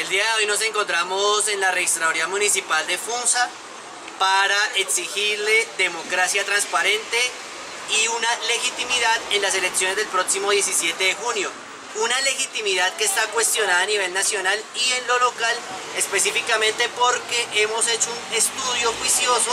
El día de hoy nos encontramos en la Registraduría Municipal de Funza para exigirle democracia transparente y una legitimidad en las elecciones del próximo 17 de junio. Una legitimidad que está cuestionada a nivel nacional y en lo local, específicamente porque hemos hecho un estudio juicioso,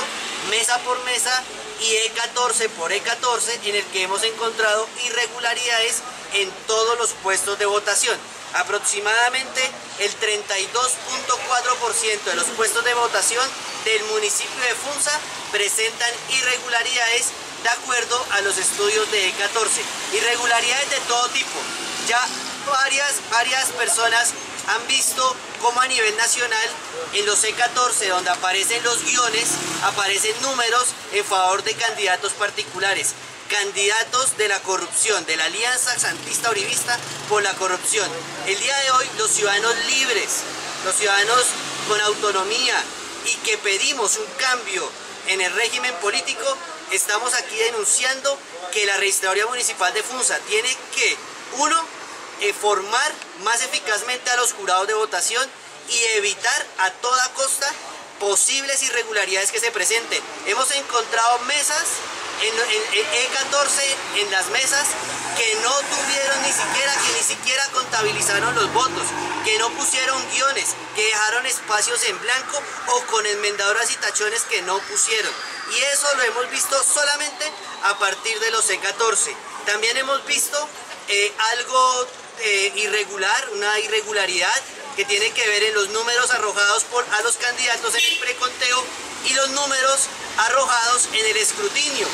mesa por mesa y E14 por E14, en el que hemos encontrado irregularidades en todos los puestos de votación. Aproximadamente el 32.4% de los puestos de votación del municipio de Funza presentan irregularidades de acuerdo a los estudios de E14. Irregularidades de todo tipo. Ya varias, varias personas han visto cómo a nivel nacional en los E14 donde aparecen los guiones aparecen números en favor de candidatos particulares candidatos de la corrupción, de la Alianza Santista Uribista por la corrupción. El día de hoy los ciudadanos libres, los ciudadanos con autonomía y que pedimos un cambio en el régimen político, estamos aquí denunciando que la Registraduría Municipal de Funza tiene que, uno, eh, formar más eficazmente a los jurados de votación y evitar a toda costa posibles irregularidades que se presenten. Hemos encontrado mesas en, E14 e en las mesas que no tuvieron ni siquiera, que ni siquiera contabilizaron los votos, que no pusieron guiones, que dejaron espacios en blanco o con enmendadoras y tachones que no pusieron. Y eso lo hemos visto solamente a partir de los E14. También hemos visto eh, algo eh, irregular, una irregularidad que tiene que ver en los números arrojados por, a los candidatos en el preconteo y los números arrojados en el escrutinio.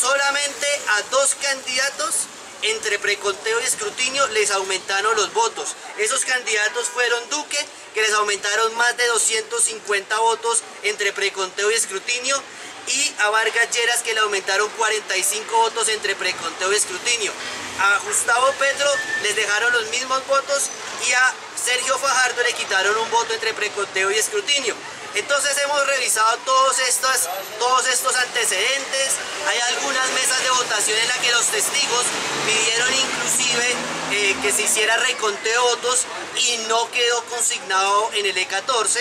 Solamente a dos candidatos entre preconteo y escrutinio les aumentaron los votos. Esos candidatos fueron Duque, que les aumentaron más de 250 votos entre preconteo y escrutinio, y a Vargas Lleras que le aumentaron 45 votos entre preconteo y escrutinio. A Gustavo Petro les dejaron los mismos votos y a Sergio Fajardo le quitaron un voto entre preconteo y escrutinio. Entonces hemos revisado todos estos, todos estos antecedentes. Hay algunas mesas de votación en las que los testigos pidieron inclusive eh, que se hiciera reconteo de votos y no quedó consignado en el E14.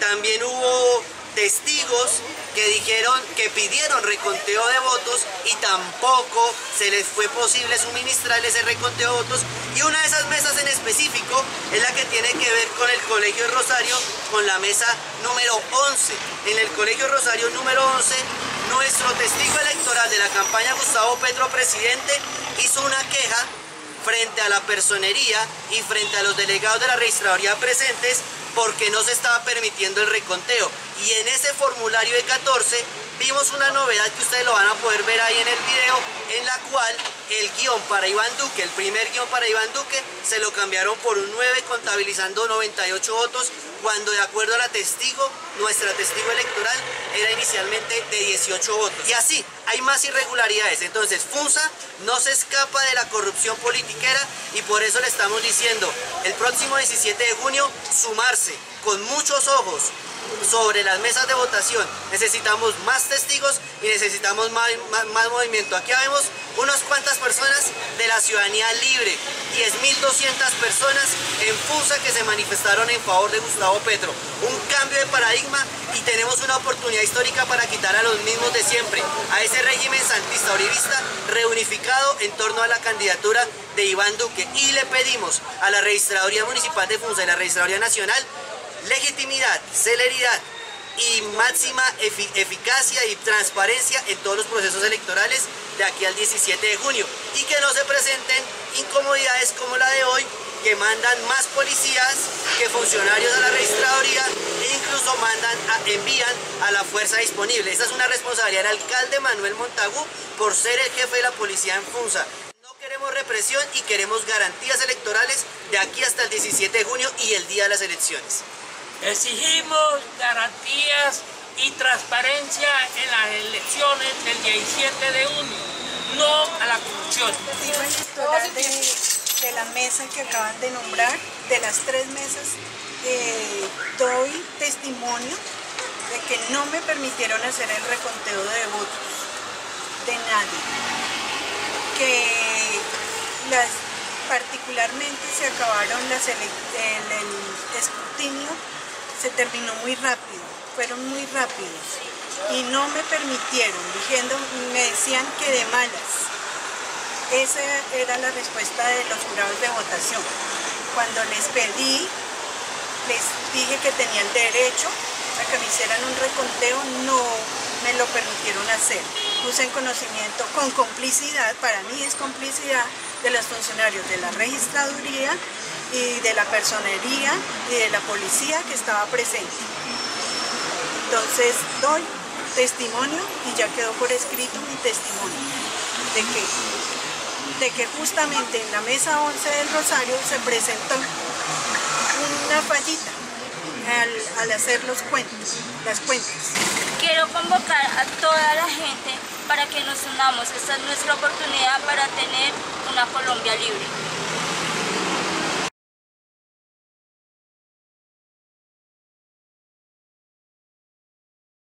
También hubo testigos que dijeron que pidieron reconteo de votos y tampoco se les fue posible suministrarles ese reconteo de votos y una de esas mesas en específico es la que tiene que ver con el Colegio Rosario con la mesa número 11 en el Colegio Rosario número 11 nuestro testigo electoral de la campaña Gustavo Petro Presidente hizo una queja frente a la personería y frente a los delegados de la registraduría presentes porque no se estaba permitiendo el reconteo. Y en ese formulario de 14 vimos una novedad que ustedes lo van a poder ver ahí en el video, en la cual el guion para Iván Duque, el primer guion para Iván Duque, se lo cambiaron por un 9 contabilizando 98 votos, cuando de acuerdo a la testigo, nuestra testigo electoral era inicialmente de 18 votos. Y así, hay más irregularidades. Entonces, FUNSA no se escapa de la corrupción politiquera y por eso le estamos diciendo, el próximo 17 de junio, sumarse con muchos ojos, sobre las mesas de votación. Necesitamos más testigos y necesitamos más, más, movimiento. Aquí vemos unas cuantas personas de la ciudadanía libre, 10.200 personas en FUSA que se manifestaron en favor de Gustavo Petro. Un cambio de paradigma y tenemos una oportunidad histórica para quitar a los mismos de siempre, a ese régimen santista orivista reunificado en torno a la candidatura de Iván Duque. Y le pedimos a la Registraduría Municipal de FUNSA y la Registraduría Nacional legitimidad, celeridad y máxima eficacia y transparencia en todos los procesos electorales de aquí al 17 de junio y que no se presenten incomodidades como la de hoy que mandan más policías que funcionarios a la registraduría e incluso mandan envían a la fuerza disponible. Esta es una responsabilidad del alcalde Manuel Montagu por ser el jefe de la policía en Funza. No queremos represión y queremos garantías electorales de aquí hasta el 17 de junio y el día de las elecciones. Exigimos garantías y transparencia en las elecciones del 17 de junio, no a la corrupción. electoral de, la mesa que acaban de nombrar, de las tres mesas, eh, doy testimonio de que no me permitieron hacer el reconteo de votos de nadie. Que las particularmente se acabaron las el, el escrutinio, se terminó muy rápido, fueron muy rápidos y no me permitieron, diciendo, me decían que de malas. Esa era la respuesta de los jurados de votación. Cuando les pedí, les dije que tenían derecho a que me hicieran un reconteo, no me lo permitieron hacer. Puse en conocimiento con complicidad, para mí es complicidad, de los funcionarios de la registraduría y de la personería y de la policía que estaba presente. Entonces doy testimonio y ya quedó por escrito mi testimonio de que, de que justamente en la mesa 11 del Rosario se presentó una fallita al, hacer los cuentos, las cuentas. Quiero convocar a toda la gente para que nos unamos. Esta es nuestra oportunidad para tener una Colombia libre.